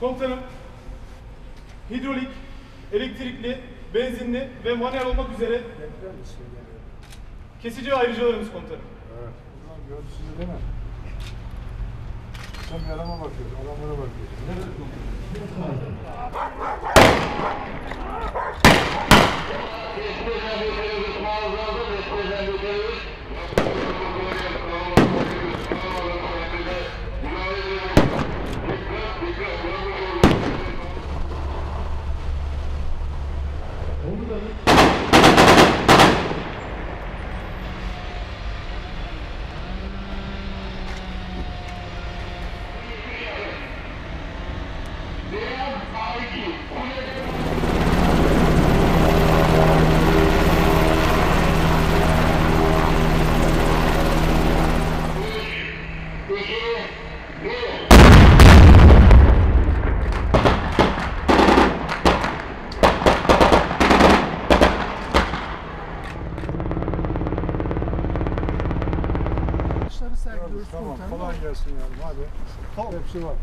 Komutanım, hidrolik, elektrikli, benzinli ve manuel olmak üzere kesici ayrıcalarımız komutanım. Evet. Ulan gördünüz değil mi? Sen yarama bakıyorsun, adamlara bakıyorsun. Ne dedi komutanım? Yeah. Tamam, kolay gelsin yavrum hadi. Hepsi var.